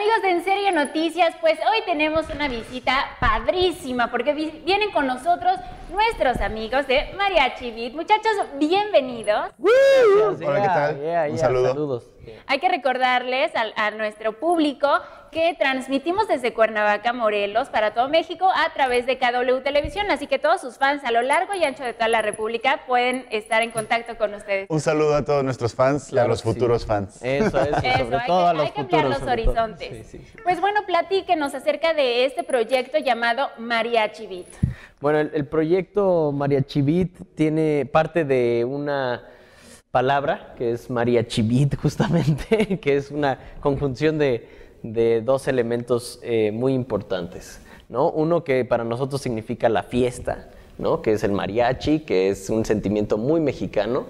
Amigos de En Serio Noticias, pues hoy tenemos una visita padrísima porque vienen con nosotros nuestros amigos de Mariachi Beat. Muchachos, bienvenidos. Hola, ¿qué tal? Un saludo. Saludos. Hay que recordarles a, a nuestro público que transmitimos desde Cuernavaca, Morelos, para todo México a través de KW Televisión. Así que todos sus fans a lo largo y ancho de toda la República pueden estar en contacto con ustedes. Un saludo a todos nuestros fans y a los sí. futuros fans. Eso, eso, Eso, sobre hay todo que, a los hay que ampliar los horizontes. Sí, sí, sí. Pues bueno, platíquenos acerca de este proyecto llamado Mariachi Beat. Bueno, el, el proyecto Mariachi Beat tiene parte de una palabra que es Mariachi Beat, justamente, que es una conjunción de, de dos elementos eh, muy importantes. ¿no? Uno que para nosotros significa la fiesta, ¿no? que es el mariachi, que es un sentimiento muy mexicano.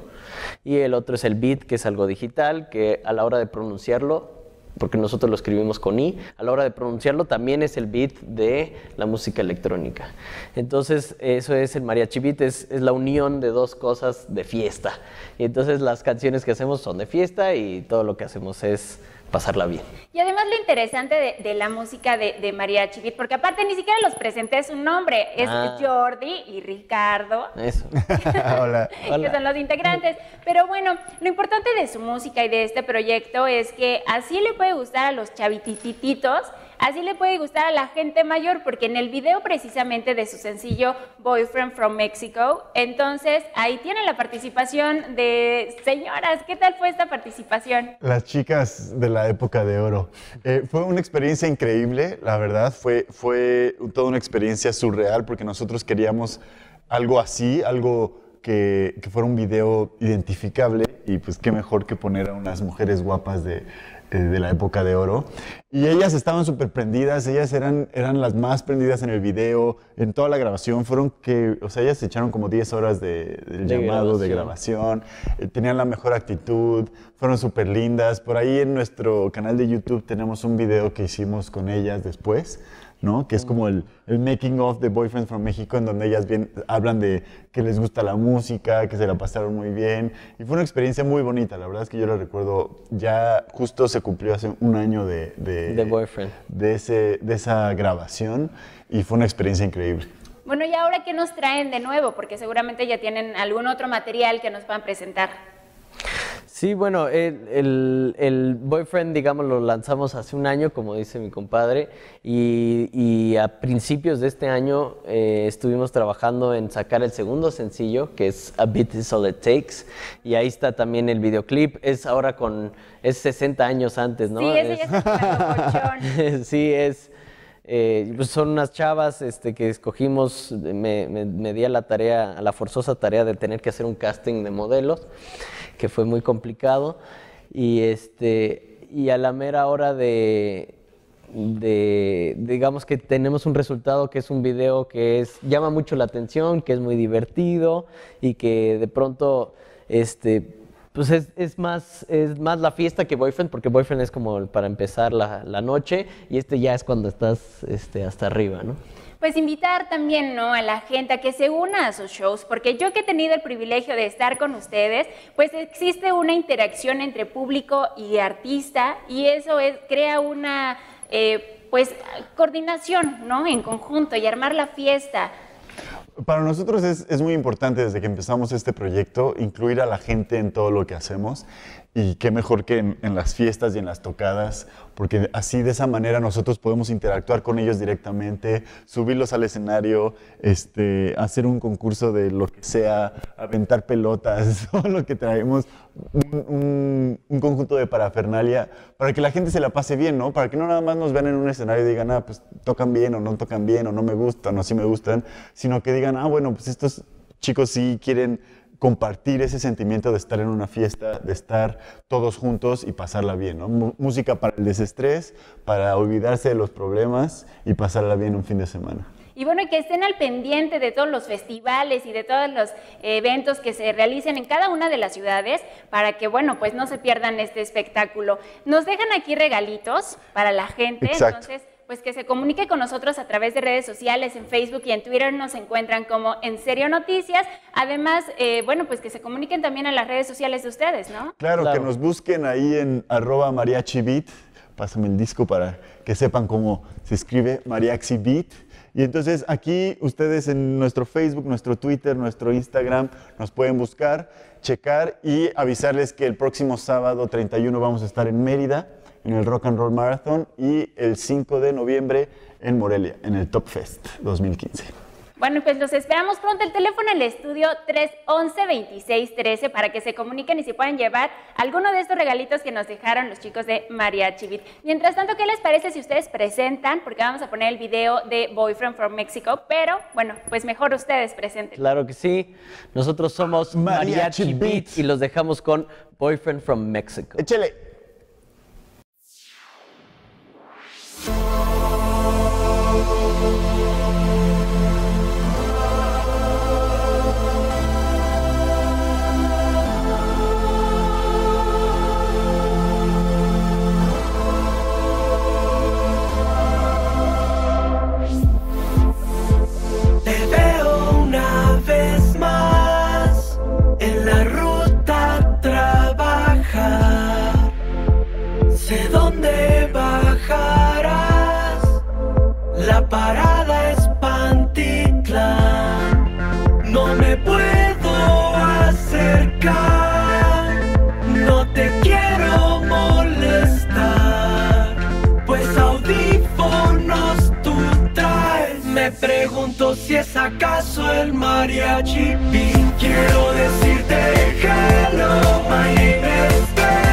Y el otro es el beat, que es algo digital, que a la hora de pronunciarlo porque nosotros lo escribimos con I, a la hora de pronunciarlo también es el beat de la música electrónica. Entonces, eso es el mariachi beat, es, es la unión de dos cosas de fiesta. Y entonces las canciones que hacemos son de fiesta y todo lo que hacemos es pasarla bien. Y además lo interesante de, de la música de, de Mariachi Beat, porque aparte ni siquiera los presenté su nombre, es Ah. Jordi y Ricardo. Eso. Hola. que Hola. son los integrantes. Pero bueno, lo importante de su música y de este proyecto es que así le puede gustar a los chavitititos, así le puede gustar a la gente mayor, porque en el video precisamente de su sencillo Boyfriend from Mexico, entonces ahí tiene la participación de señoras. ¿Qué tal fue esta participación? Las chicas de la época de oro. Eh, fue una experiencia increíble, la verdad. Fue, fue toda una experiencia surreal porque nosotros queríamos algo así, algo que, que fuera un video identificable y pues qué mejor que poner a unas mujeres guapas de, eh, de la época de oro. Y ellas estaban súper prendidas, ellas eran, eran las más prendidas en el video, en toda la grabación. Fueron que, o sea, ellas se echaron como 10 horas de, del De llamado, de grabación. grabación eh, tenían la mejor actitud, fueron súper lindas. Por ahí en nuestro canal de YouTube tenemos un video que hicimos con ellas después, ¿no? Que es como el, el making of de Boyfriends from México, en donde ellas bien, hablan de que les gusta la música, que se la pasaron muy bien. Y fue una experiencia muy bonita, la verdad es que yo la recuerdo, ya justo se cumplió hace un año de, de, De Boyfriend. de, ese, de esa grabación y fue una experiencia increíble. Bueno, ¿y ahora qué nos traen de nuevo? Porque seguramente ya tienen algún otro material que nos puedan presentar. Sí, bueno, el, el- el Boyfriend, digamos, lo lanzamos hace un año, como dice mi compadre, y, y a principios de este año eh, estuvimos trabajando en sacar el segundo sencillo, que es A Bit Is All It Takes, y ahí está también el videoclip, es ahora con, es 60 años antes, ¿no? Sí, ese Es- ya es sí, es. eh, pues son unas chavas este, que escogimos, me, me, me di a la tarea, a la forzosa tarea de tener que hacer un casting de modelos, que fue muy complicado. Y, este, y a la mera hora de, digamos que tenemos un resultado que es un video que es, llama mucho la atención, que es muy divertido y que de pronto este, pues es, es más, es más la fiesta que Boyfriend, porque Boyfriend es como para empezar la, la noche y este ya es cuando estás este, hasta arriba, ¿no? Pues invitar también ¿no? a la gente a que se una a sus shows, porque yo que he tenido el privilegio de estar con ustedes, pues existe una interacción entre público y artista y eso es, crea una eh, pues coordinación ¿no? en conjunto y armar la fiesta. Para nosotros es, es muy importante desde que empezamos este proyecto incluir a la gente en todo lo que hacemos y qué mejor que en, en las fiestas y en las tocadas, porque así de esa manera nosotros podemos interactuar con ellos directamente, subirlos al escenario, este, hacer un concurso de lo que sea, aventar pelotas, todo lo que traemos, un, un- un conjunto de parafernalia, para que la gente se la pase bien, ¿no? Para que no nada más nos vean en un escenario y digan, ah, pues tocan bien o no tocan bien o no me gustan o sí me gustan, sino que digan, ah, bueno, pues estos chicos sí quieren compartir ese sentimiento de estar en una fiesta, de estar todos juntos y pasarla bien, ¿no? Mu- música para el desestrés, para olvidarse de los problemas y pasarla bien un fin de semana. Y bueno, que estén al pendiente de todos los festivales y de todos los eventos que se realicen en cada una de las ciudades para que, bueno, pues no se pierdan este espectáculo. Nos dejan aquí regalitos para la gente, Exacto. entonces pues que se comunique con nosotros a través de redes sociales, en Facebook y en Twitter nos encuentran como En Serio Noticias. Además, eh, bueno, pues que se comuniquen también a las redes sociales de ustedes, ¿no? Claro, Claro. que nos busquen ahí en arroba mariachibit pásame el disco para que sepan cómo se escribe Mariachi Beat. Y entonces aquí ustedes en nuestro Facebook, nuestro Twitter, nuestro Instagram nos pueden buscar, checar y avisarles que el próximo sábado 31 vamos a estar en Mérida en el Rock and Roll Marathon y el 5 de noviembre en Morelia, en el Top Fest 2015. Bueno, pues los esperamos pronto. El teléfono en el estudio 311-2613 para que se comuniquen y se puedan llevar alguno de estos regalitos que nos dejaron los chicos de Mariachi Beat. Mientras tanto, ¿qué les parece si ustedes presentan? Porque vamos a poner el video de Boyfriend from Mexico, pero bueno, pues mejor ustedes presenten. Claro que sí. Nosotros somos Mariachi Mariachi, Beat y los dejamos con Boyfriend from Mexico. Échale. Sé dónde bajarás. La parada es Pantitlán. No me puedo acercar. No te quiero molestar. Pues audífonos tú traes. Me pregunto si es acaso el mariachi. Quiero decirte hello, my name is Pedro.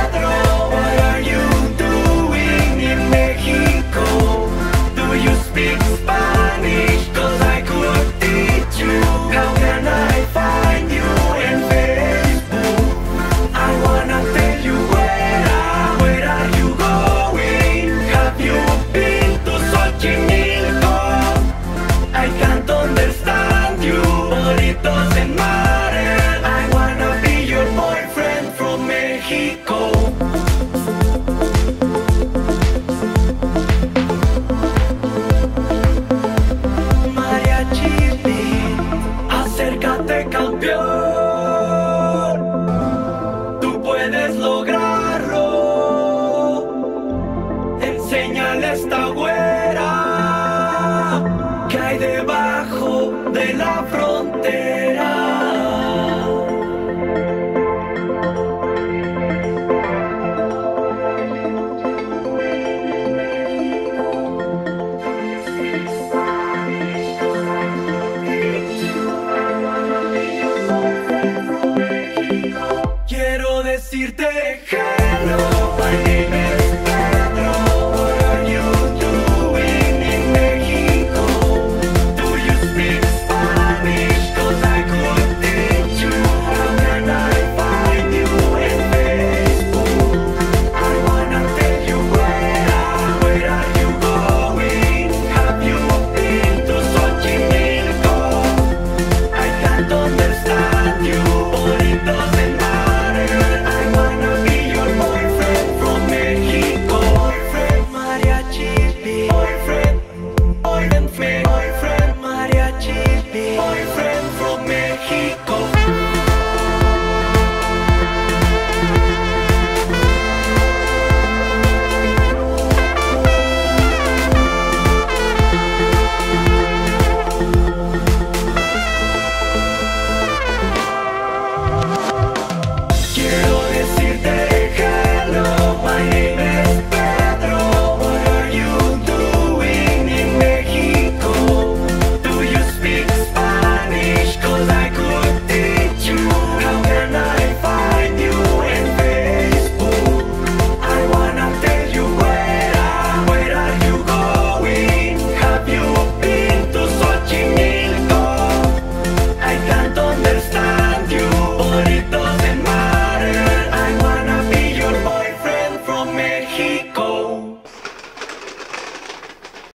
puedes lograr.